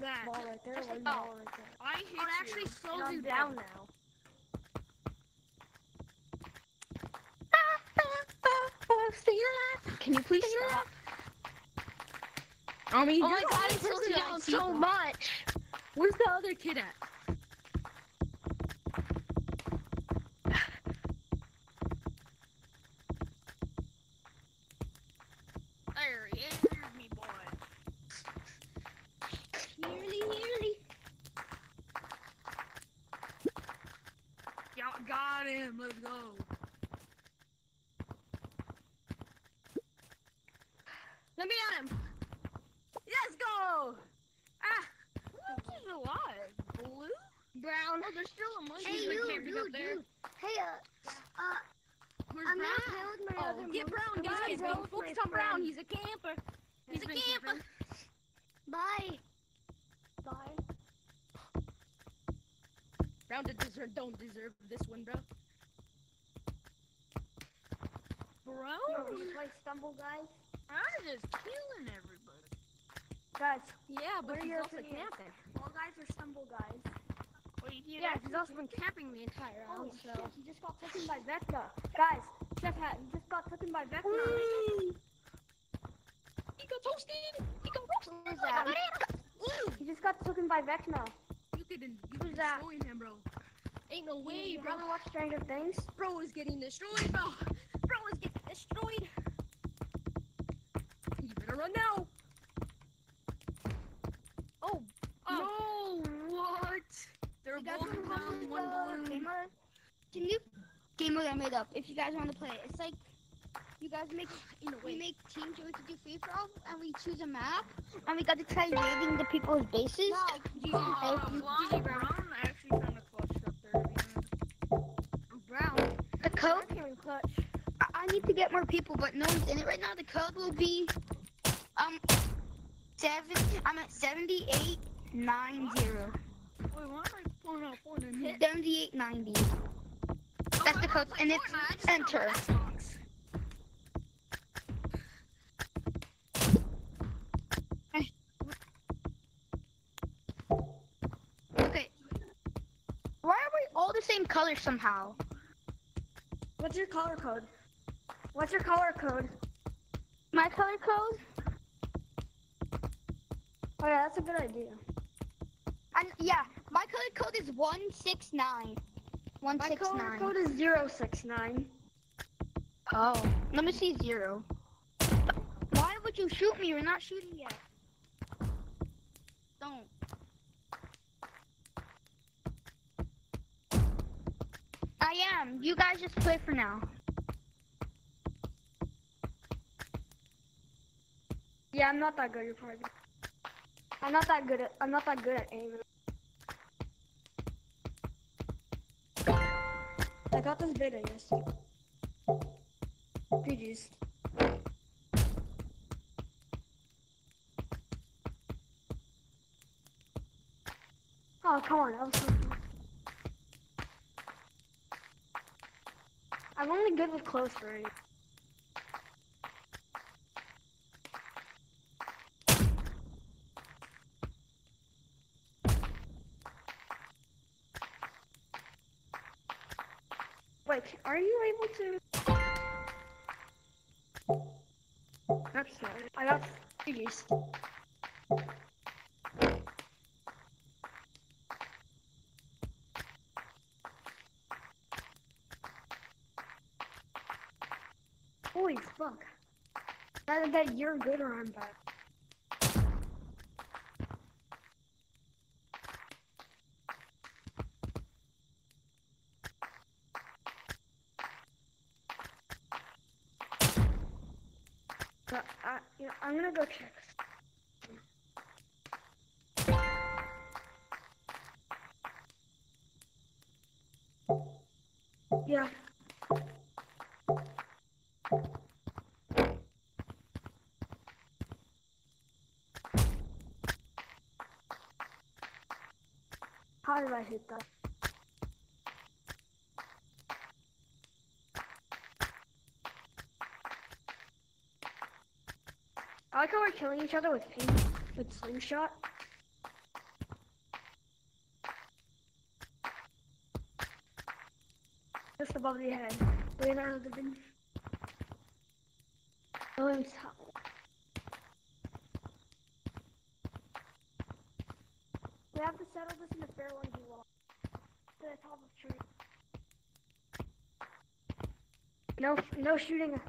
like that. Ball right there. One like ball that. right there. I hit Oh, it actually you. slows I'm you down down. now. Can you please stop? Oh I mean, Oh you're my the god, only it slows person you I down so much. Where's the other kid at? There he is, me boy. Nearly, nearly. Got, got him. Let's go. Let me at him. Let's go. Ah, who else is alive? Blue? Brown. Oh, there's still a monkey Hey, like, you, camping you, up there. you. Hey, uh, uh, Where's I'm Brown? gonna play with my Oh, other get monkey. Brown, I'm guys. gonna Don't play with focus on Brown. He's a camper. He's a camper. Bye. Bye. Brown did deserve, don't deserve this one, bro. Bro, You play Stumble, guys? I'm just killing everybody. Guys, Yeah, but he's also camping. all guys are Stumble guys. Well, Yeah, he's also been camping the entire Oh, round, so. He just got taken by Vecna. Guys, Hat, he just got taken by Vecna. Woo! He got toasted. He got roasted. That? He just got taken by Vecna. You could, you Who's could that? destroy him, bro. Ain't no way, you bro. ever watch Stranger Things? Bro is getting destroyed, bro. Bro is getting destroyed. You better run now. Oh, Oh. no, what? They're both down one balloon. Can you game mode I made up if you guys want to play it? It's like you guys make In a we make teams where we can do free for all and we choose a map and we got to try raiding the people's bases. Gigi, uh, Gigi Brown actually kind of clutched up there. man. Brown. The code I, I need to get more people, but no one's in it right now. The code will be um seven I'm at seventy eight nine zero. Wait, why am I pulling out and hit? Seventy eight ninety. That's the code and it's enter. Okay. Why are we all the same color somehow? What's your color code? What's your color code? My color code? Oh yeah, that's a good idea. And yeah, my color code is one six nine. One My six color nine. code is 069. Oh, let me see zero. Why would you shoot me? You're not shooting yet. Don't. I am. You guys just play for now. Yeah, I'm not that good. You're probably. I'm not that good at. I'm not that good at aiming. Got this beta yesterday. GG's. Oh come on, that was so fun. I'm only good with close range. Wait, are you able to? That's not. I got figures. Holy fuck! That that you're good or I'm bad. How did I hit that? I like how we're killing each other with ping, with slingshot. Just above the head. Leonardo da Vinci. William's No, shooting.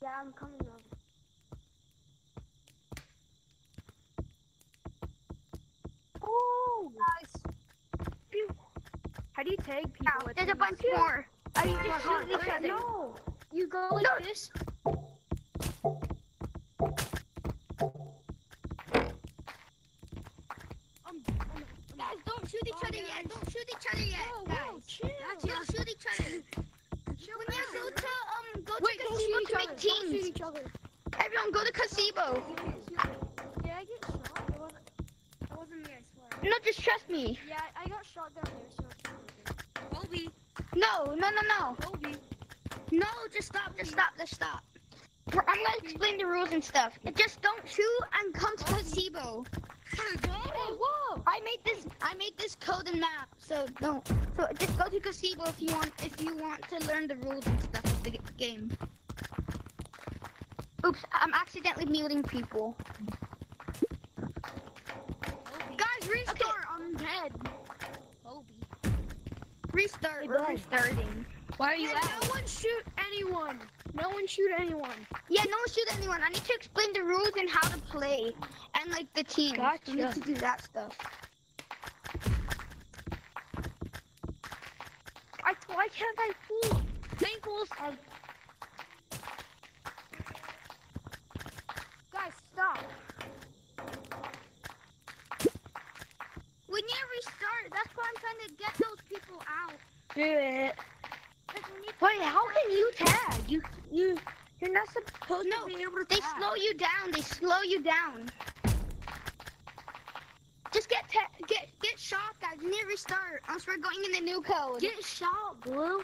Yeah, I'm coming over. Oh, guys. How do you tag people? Ow, with there's a bunch more. Are you just shooting each other? No, you go like No. this. Guys, don't shoot each Oh, other yet. Don't shoot each other yet, Whoa, guys. whoa, chill. Don't shoot each other. when you go to um go Wait, to casino to other. make Don't shoot teams. each other. Everyone go to casino. Did I get shot? It wasn't, it wasn't me, I swear. No, just trust me. Yeah, No, no, no, no. Kobe. No, just stop, just stop, just stop. I'm gonna explain the rules and stuff. Just don't shoot and come to. Hey, whoa! I made this. I made this code and map, so don't. So just go to casino if you want. If you want to learn the rules and stuff of the game. Oops, I'm accidentally muting people. Guys, restart. I'm dead. Restart. We're restarting. Why are you out? No one shoot anyone. No one shoot anyone. Yeah, no one shoot anyone. I need to explain the rules and how to play, and like the team. Gotcha. We need to do that stuff. I, why can't I see? Ankles. Um, guys, stop. We need to restart. That's why I'm trying to get those people out. Do it. 'Cause we need to Wait, how can you tag? You you you're not supposed No, to be able to They tag. slow you down. They slow you down. Just get get get shot, guys. We need to restart. Else we're going in the new code. Get shot, Blue.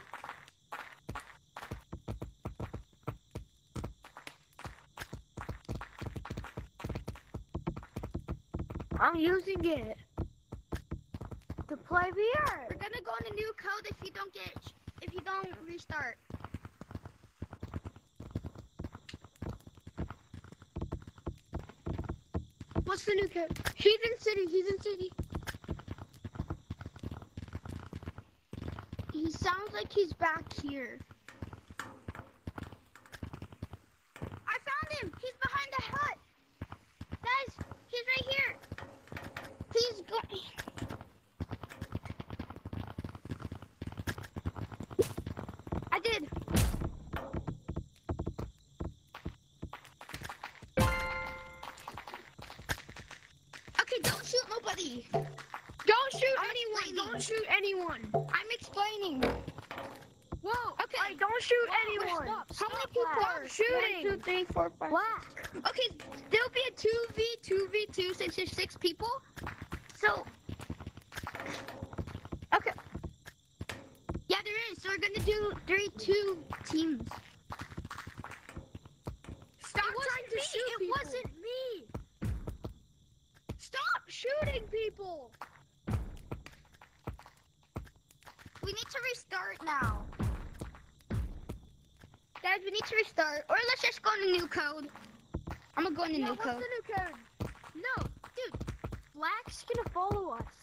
I'm using it to play VR. We're gonna go in the new code if you don't get if you don't restart. What's the new? He's in city. He's in city. He sounds like he's back here. I found him. He's behind the hut. Guys, he's right here. He's going. I did. Okay, don't shoot nobody. Don't shoot I'm anyone. explaining. Don't shoot anyone. I'm explaining. Whoa. Okay. Hey, don't shoot Wait, anyone. stop. How Stop many people that. are shooting? One, two, three, four, five. Black. Okay, there'll be a two v two v two since there's six people. So, okay. Yeah, there is. So we're gonna do three two teams. Stop trying to me. shoot It people. wasn't me. Stop shooting people. We need to restart now. Guys, we need to restart, or let's just go in the new code. I'm gonna go in the Yeah, new what's code. the new code? No, dude. Black's gonna follow us.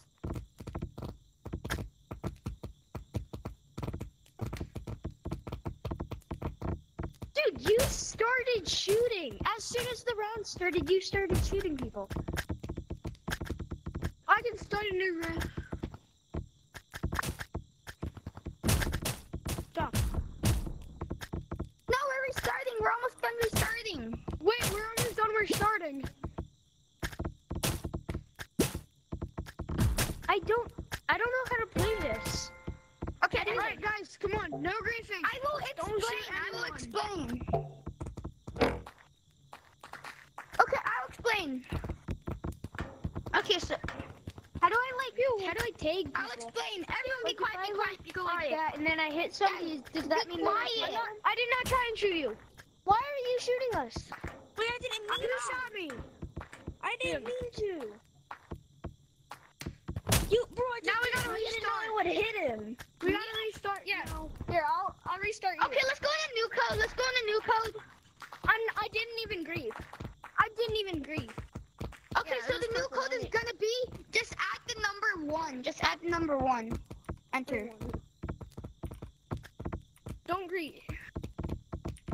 Dude, you started shooting. As soon as the round started, you started shooting people. I can start a new round. On. No griefing. I will Don't explain. shoot I will explain. Okay, I'll explain. Okay, so how do I I how do I tag I'll explain. Everyone be Like, if quiet, be quiet, be go like quiet. that, and then I hit somebody. Does that Be mean that I- not- I did not try and shoot you. Why are you shooting us? Wait, I didn't mean you shot me. I didn't mean to. You, bro, I Now we just gotta I didn't know restart. I would hit him. We gotta restart. Yeah. Here, I'll I'll restart you. Okay, let's go into new code. Let's go into new code. I'm, I didn't even grieve. I didn't even grieve. Okay, Yeah, so let's the new go code is for it. gonna be just add the number one. Just add the number one. Enter. Don't grieve.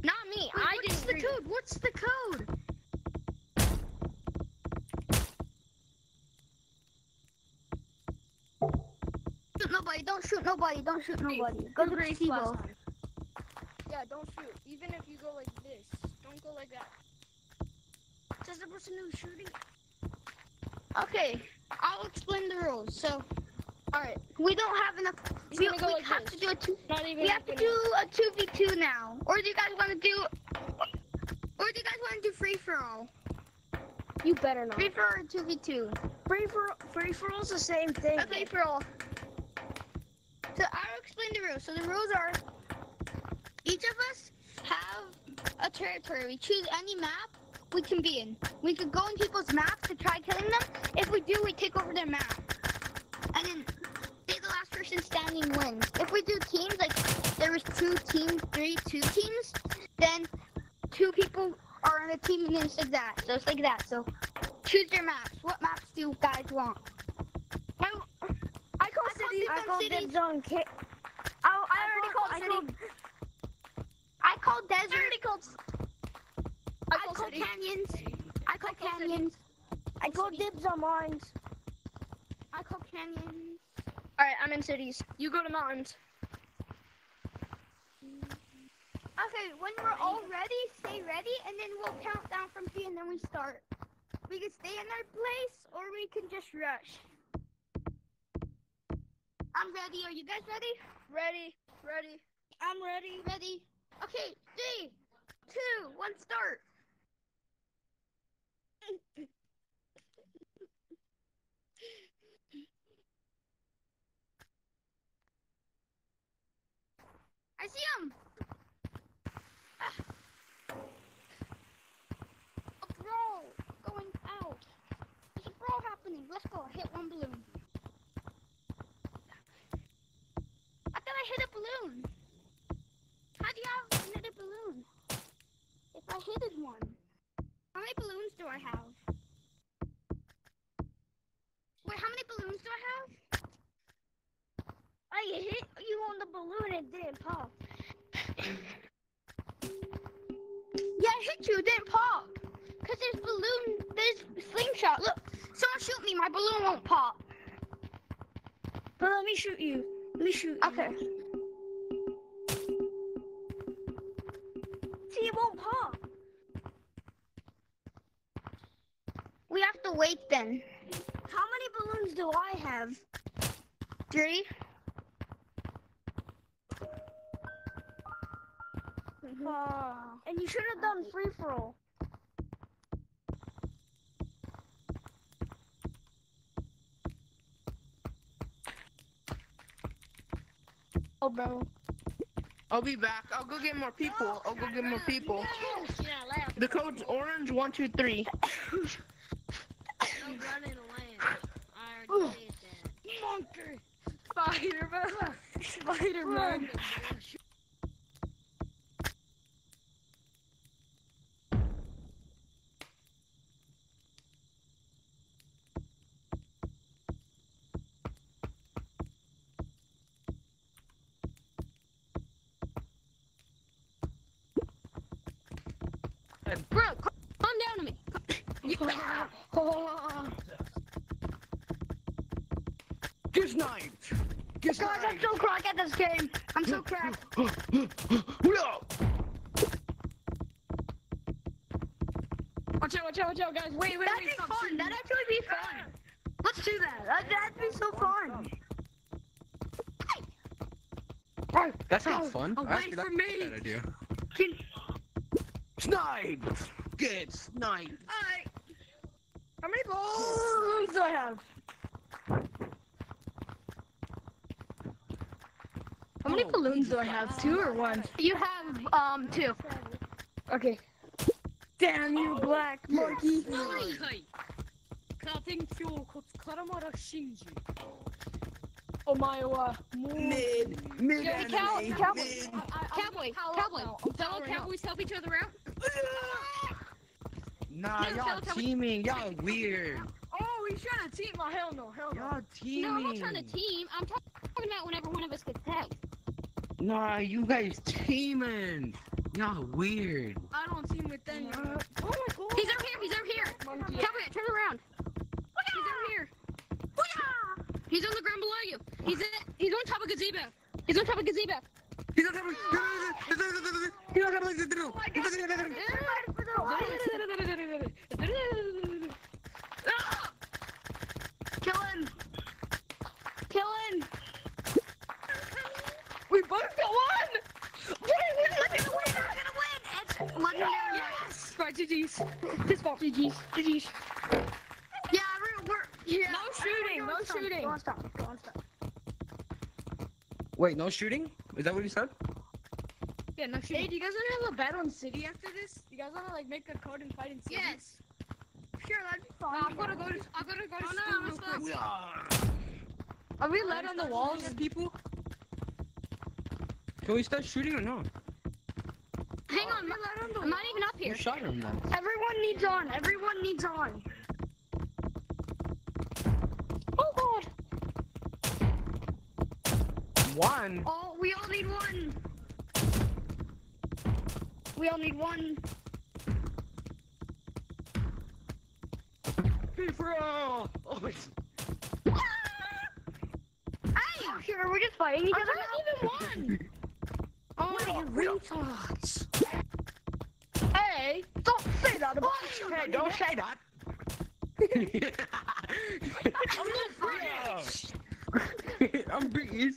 Not me. Wait, I what's didn't What's the grieve. code? What's the code? Shoot nobody, don't shoot nobody, don't shoot nobody. Go to Grieve placebo. Yeah, don't shoot. Even if you go like this, don't go like that. Says the person who's shooting. Okay, I'll explain the rules. So, Alright, we don't have enough. He's We, we like have this. to do a two. Not even we have to do a two v two now, or do you guys want to do? Or do you guys want to do free for all? You better not. Free for all or two v two? Free for free for all's the same thing. Okay, for all. So I'll explain the rules. So the rules are each of us have a territory. We choose any map we can be in. We could go in people's maps to try killing them. If we do, we take over their map. And then say the last person standing wins. If we do teams, like there was two teams, three, two teams, then two people are on a team and it's like that. So it's like that. So choose your maps. What maps do you guys want? I call I call city. I Different called cities. dibs on K. I, I already called I city. called- I call I already called. I I call called city. canyons. I call I call city. canyons. I called dibs on mines. I call canyons. Alright, I'm in cities. You go to mountains. Okay, when we're all ready, stay ready, and then we'll count down from three, and then we start. We can stay in our place, or we can just rush. I'm ready. Are you guys ready? Ready, ready. I'm ready. Ready? Okay, three, two, one, start. I see him. Ah. A brawl going out. There's a brawl happening. Let's go. Hit one balloon. I thought I hit a balloon. How do you hit a balloon? If I hit one. How many balloons do I have? Wait, how many balloons do I have? I hit you on the balloon and didn't pop. Yeah, I hit you. It didn't pop. Cause there's balloon. There's slingshot. Look, someone shoot me. My balloon won't pop. But let me shoot you. Let me shoot you. Okay. See, it won't pop. We have to wait then. How many balloons do I have? Three. Ah. and you should have done free for all. Oh, bro. I'll be back. I'll go get more people. I'll go get more people. Yeah. The code's orange one two three. No running away. I already did that. Spider-Man. Spider-Man. Bro, cal- calm down to me. Get sniped. Get Guys, I'm so cracked at this game. I'm so cracked. Watch out, watch out, watch out, guys. Wait, wait, That'd wait. be stop fun. That'd actually be fun. Let's do that. That- That'd be so fun. That sounds fun. away Actually, that's from me. a Snipe! Get snipe! Alright. How many balls do I have? How many oh. balloons do I have? Two or one? You have, um, two. Okay. Damn you, black monkey! Oh my. Uh, mid, mid, yeah, cow, cowboy, cowboy, cowboy. Fellow cowboys help each other out. Nah, y'all tell- tell teaming. Y'all weird. Oh, he's trying to team. Oh, hell no, hell no. Y'all teaming. No, I'm not trying to team. I'm talking about whenever one of us gets tagged. Nah, you guys teaming. Y'all weird. I don't team with any. Oh my god. He's over here. He's over here. Monkey. Cowboy, turn around. He's over here. He's on the ground below you. He's in, he's on top of gazebo. He's on top of gazebo. Kill him. Kill him. We both got one. We're gonna win. It's legendary. Yes. Right, GG's. This ball. GG's. GG's. Yeah, we're, we're yeah. No shooting. No shooting. Don't stop. Don't stop. Wait, no shooting? Is that what you said? Yeah, no Hey, do you guys want to have a battle in city after this? You guys want to like make a code and fight in city? Yes. Sure, that'd be fun. I'm gonna go to. I'm gonna go to Oh, no, school I'm real quick. Are we allowed on the walls, people? Can we start shooting or no? Hang on. I'm not even up You here. shot him then. Everyone needs on. Everyone needs on. Oh God. One. Oh, we all need one. We all need one. Bro. Oh, it's ah! Hey, oh, sure, we're just fighting each other. I other. haven't even won. Oh, real- retards. Hey, don't say that about Hey, don't say that. I'm not British. I'm British.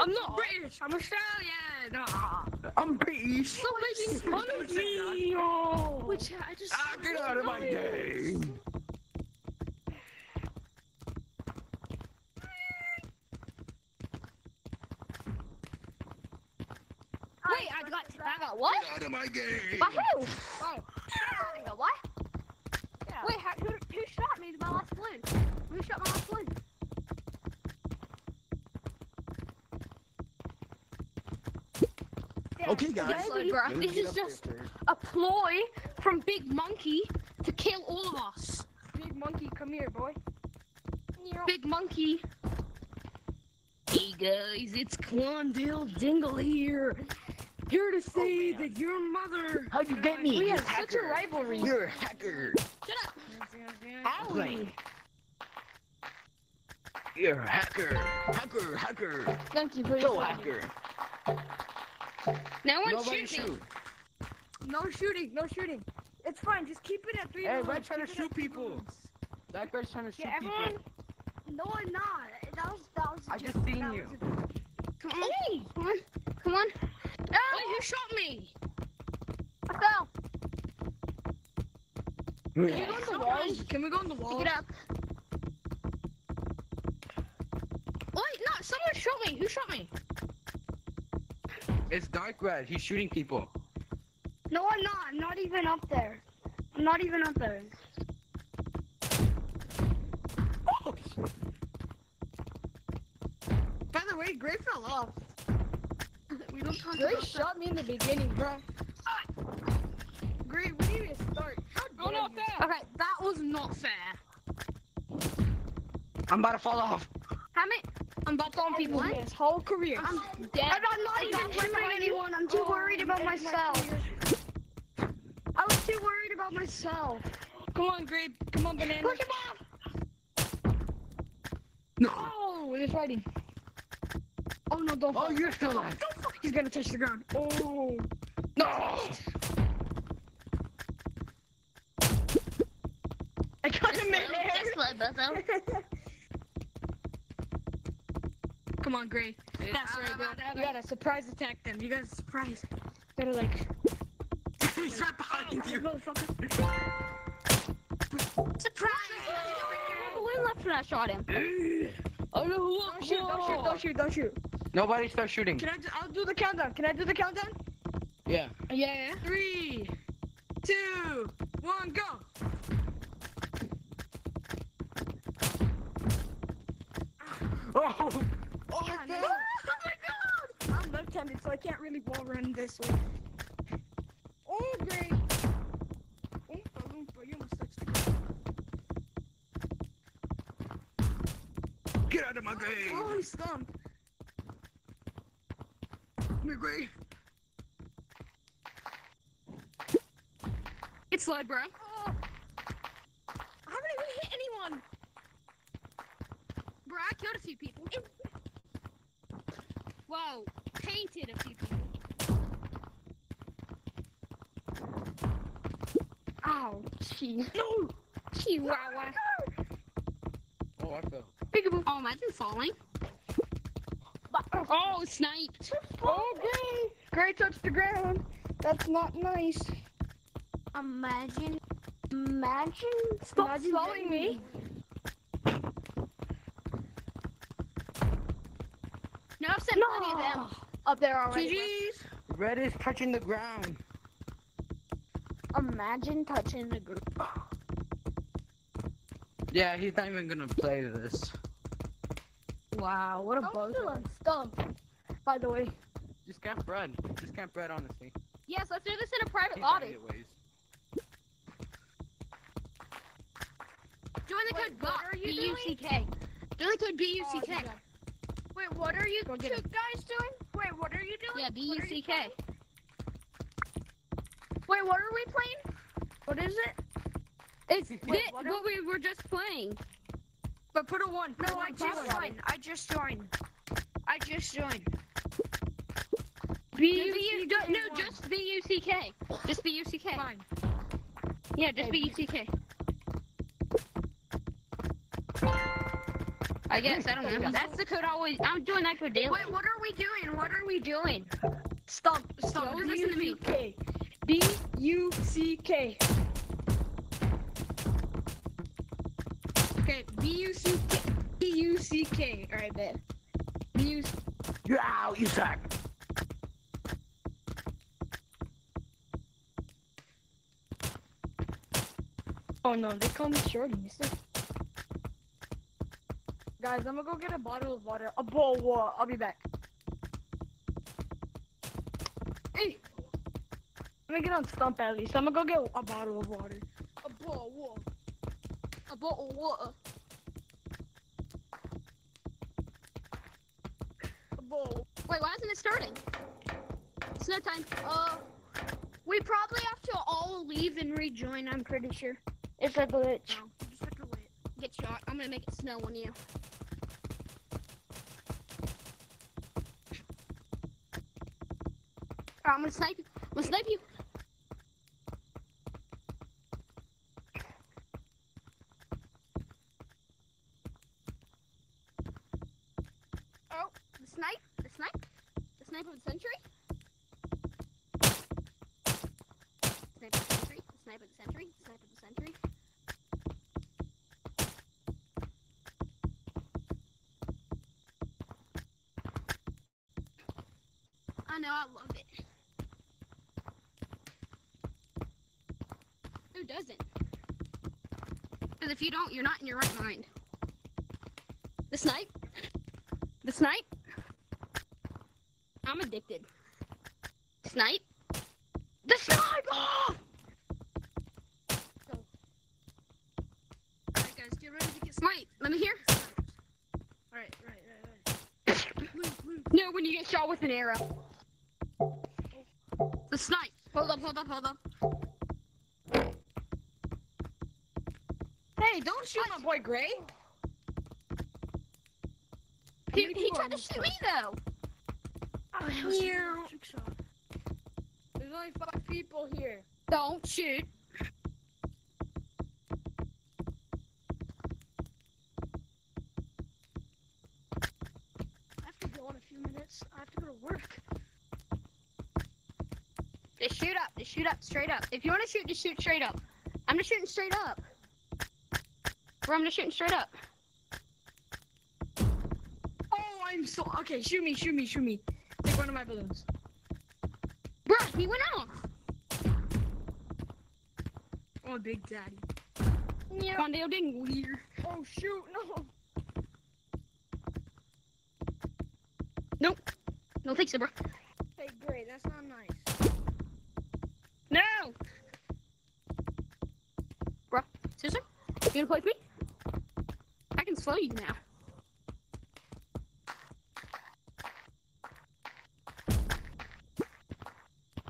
I'm not British. I'm Australian. Ah. I'm British. Stop making fun of me. Oh. Which I just. Ah, get out of my game. Wait, I got. I got what? Get out of my game. By who? Oh. I got what? Wait, how, who, who shot me? My last balloon. Who shot my last balloon? Okay, guys. Honestly, bro, this is just a ploy from Big Monkey to kill all of us. Big monkey, come here, boy. Big Monkey. Hey guys, it's Clondale Dingle here. Here to oh, say that your mother. How'd you get me? We you have such a rivalry. You're a hacker. Shut up. Owie. You're a hacker. Hacker, hacker. Thank you for Go your hacker. No one Nobody shoot me. shoot. No shooting, no shooting. It's fine, just keep it at three Hey, balloons. we're trying to keep it at shoot people. balloons. That guy's trying to shoot Yeah, everyone. people. No, I'm not. That was that was. I just seen you. was- Come on. Come on. Come on. Wait, who shot me? I fell. Can we go on the walls? Can we go on the Pick walls? Get up. Wait, no, someone shot me. Who shot me? It's Dark Red. He's shooting people. No, I'm not. I'm not even up there. I'm not even up there. Oh! By the way, Gray fell off. we don't talk Gray about shot me in the beginning, bro. Gray, we didn't even start. How Oh, dare not you. fair. Okay, that was not fair. I'm about to fall off. How many? I'm about to on people. His whole career. I'm dead. I'm not, not even shooting anyone. I'm too worried about myself. I was too worried about myself. Come on, Gray. Come on, banana. Push him off. No. Oh, they're fighting. Oh no, don't. Oh, fall. you're still alive. don't He's gonna touch the ground. Oh. No. I got him in there. That's blood, Buzzo. Come on, Gray. That's right, bro. You gotta surprise attack them. You gotta surprise. You gotta like. He's right behind oh, you. Surprise! Balloon left when I shot him. Oh no! Don't shoot! Don't shoot! Don't shoot! Don't shoot! Nobody start shooting. Can I? ju- I'll do the countdown. Can I do the countdown? Yeah. Yeah. Three, two, one, go. Oh. Oh my god! I'm left-handed, so I can't really wall run this way. Oh great! Oh, Oompa loompa, you almost touched the ground. Get out of my grave. Oh, he's stumped. My grave. It's slide, bro. Oh. I haven't even hit anyone. Bro, I killed a few people. Whoa, painted a few people. Ow, gee. No. Chihuahua. Oh, I fell. Peekaboo. Oh, imagine falling. Oh, sniped. Okay. Gray touched the ground. That's not nice. Imagine, imagine. Stop imagine following me. No, I've sent plenty of them. Up there already. GG's. Red is touching the ground. Imagine touching the group. Yeah, he's not even gonna play this. Wow, what a I'm buzz. still on stump. By the way. Just camp Red. Just camp Red, honestly. Yes, let's do this in a private lobby. anyways. Join the Wait, code what are you? B-U-C-K. Join the code B-U-C-K. Oh, Wait, what are you two guys doing? Wait, what are you doing? yeah, What are you B-U-C-K. Wait, what are we playing? What is it? It's Wait, thi- what what, we were just playing. But put a one. No, I just joined. I just joined. I just joined. B-U- no, just B-U-C-K. Just B-U-C-K. Fine. Yeah, just B-U-C-K. I guess, I don't know. That's the code I always, I'm doing that code daily. Wait, what are we doing? What are we doing? Stop! Stump. Always listen to me. B-U-C-K. B-U-C-K. Okay, B-U-C-K. B-U-C-K. Alright, bet. B-U- You out, you suck. Oh no, they call me Shorty, mister. Guys, I'm gonna go get a bottle of water. A bowl of water. I'll be back. Hey! Let me get on stump at least. I'm gonna go get a bottle of water. A bowl of water. A bottle of water. A bowl. Wait, why isn't it starting? It's no time. Uh, we probably have to all leave and rejoin. I'm pretty sure. It's a glitch. No, you just have to wait. Get shot. I'm gonna make it snow on you. I'm gonna snipe you. I'm gonna snipe you. Oh, the snipe, the snipe, the snipe of the century. Snipe of the century, the snipe of the century, the snipe of the century. I know, I love it. Who doesn't? Because if you don't, you're not in your right mind. The snipe? The snipe? I'm addicted. Snipe? The snipe! Oh! Alright, guys, get ready to get Wait, let me hear. Alright, right, right, right. No, when you get shot with an arrow. The snipe. Hold up, hold up, hold up. Hey, don't shoot my boy Gray. He, he tried to shoot me though. Oh, here. There's only five people here. Don't shoot. I have to go in a few minutes. I have to go to work. Shoot up. Just shoot up straight up. If you want to shoot, just shoot straight up. I'm just shooting straight up. Bro, I'm just shooting straight up. Oh, I'm so okay. Shoot me, shoot me, shoot me. Take one of my balloons. Bro, he went off. Oh, Big Daddy. Yeah. Mondale didn't weird. Oh shoot, no. Nope. No thanks, bro. Hey, great. That's not nice. No! Bruh, sister, you gonna play with me? You now.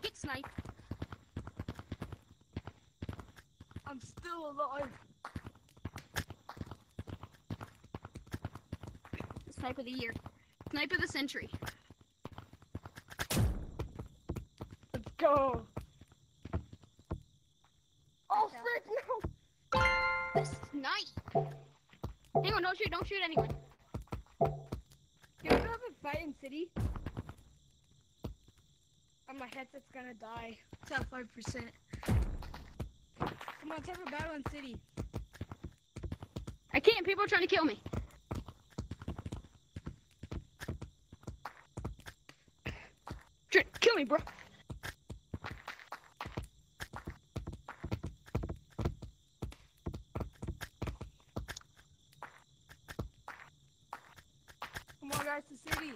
Get sniped. I'm still alive. Snipe of the year. Snipe of the century. Let's go. Don't shoot, don't shoot anyone. Can we have a fight in city? Oh, my headset's gonna die. It's at five percent. Come on, let's have a battle in city. I can't, people are trying to kill me. Kill me, bro. Come on, guys, to city.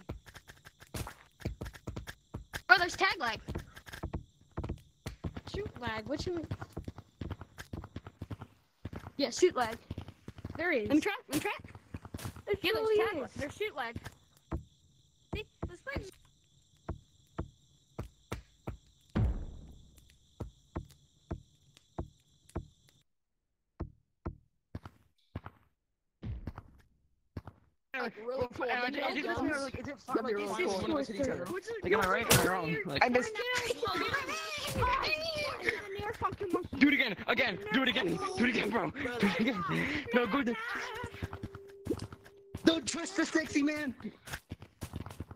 Bro, there's tag lag. Shoot lag. What you mean? Yeah, shoot lag. There is. I'm track, I'm track. There Yeah, there's tag lag. There's shoot lag. See, let's play. really cool. Uh, They is make it just guns. me or, like, is it fun, like, be if really we cool. just wanna listen to each other? Like, am I right or am I wrong? Like, I missed. do it again, again, do it again, do it again, bro. Do it again. No, good. Don't trust the sexy man.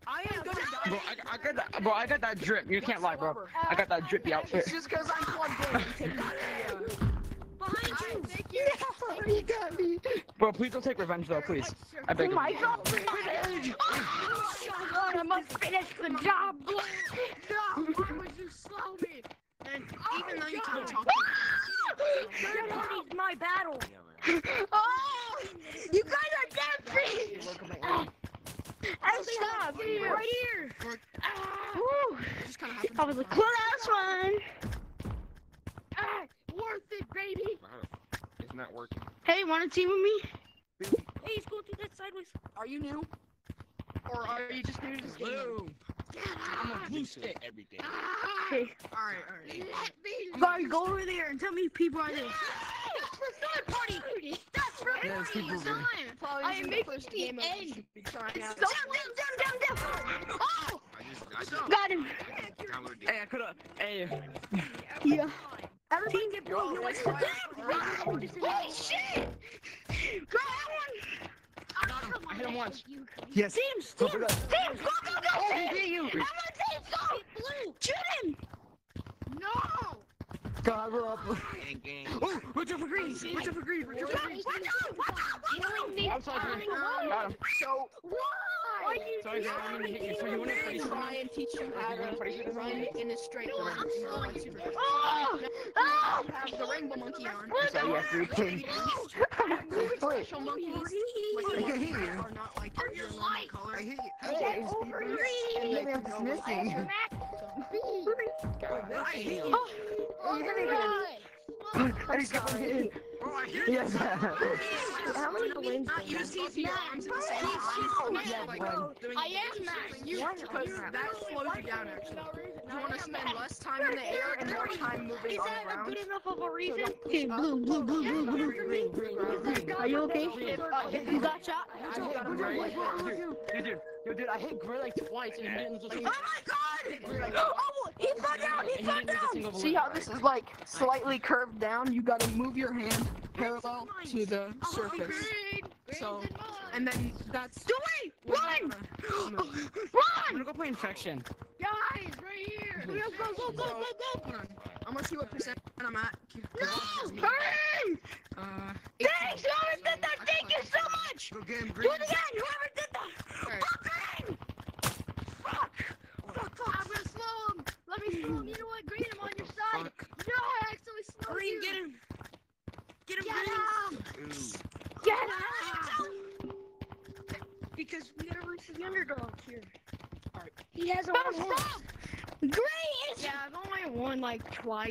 I am gonna die. Bro, I, I got that, bro, I got that drip. You can't lie, bro. I got that drippy outfit. It's just because I'm plugged in. Take that area. Behind you. Thank you. you got me. Bro, please don't take revenge, though, please. I beg you. I must finish the job. No, why would you slow me? And even though you can talk It's my battle. Oh, you guys are dancing. I stop. Right here. Woo. just kind of. That was a cool ass one. Ah, worth it, baby. It's not working. Hey, wanna team with me? Hey, he's going through that sideways. Are you new? Or are you just new to this game? Blue. I'm a blue stick. Alright, alright. Let Guys, go over there and tell me people are there. party. That's right. Yeah, it's people over Probably I am making first the game end. should be trying out. Down, down, down, down, down. Oh, I just, I just got him. Hey, I could've. Hey. Yeah. Everybody get blue. You know what's Holy shit. Go I hit him once. Yes. Teams, teams, teams, go, go, go. Oh, he hit you. Come on, teams, go. Blue, shoot him. No! God, we're up. Gang, gang. Oh, watch out for green. Watch out for green. Watch out for green. Watch out, watch out, watch out. I'm sorry. Got him. So, Why? Sorry, green. I didn't mean to hit you. So you want to face him? try and teach you how to run in a straight line. You know, like super fast. Oh, oh. You have the rainbow monkey on. So yes, we can. Special monkeys. Can hear you. Are not like your normal color. I hit you. And they can go missing. I hate you. Oh, I just got hit. Bro, I hit Yes. Oh, How many balloons? Not use these your arms at the same time. Yeah, Like, one. doing I am Max. You, because that slows you down actually. You want to spend less time in the air and more time moving Is that a good enough of a reason? Okay, blue, blue, blue, blue, blue. Are you okay? You got shot? I hit Dude, dude, dude, dude, I hit Gray like twice and he didn't lose a single. Oh, oh he fell down! he didn't lose a single See how this is like slightly curved down? You gotta move your hand oh parallel to the surface. So, and then that's. Joey, run! Run! I'm gonna go play infection. Guys, right here. Go, go, go, go, go, go! I'm gonna see what percent I'm at. No! Hurry! Uh, Thanks, whoever did that. Thank you so much. Do it again. Whoever did that. Right. Fucking! Fuck! Fuck! Fuck! I'm gonna slow him. Let me slow him. You know what? Green, I'm on your side. Fuck. No, I accidentally slowed Green, you. Green, get him. Get him, Get him! Get ah. him! Because we gotta reach the underdog here. He has a Oh, one stop! Is Yeah, I've only won like twice.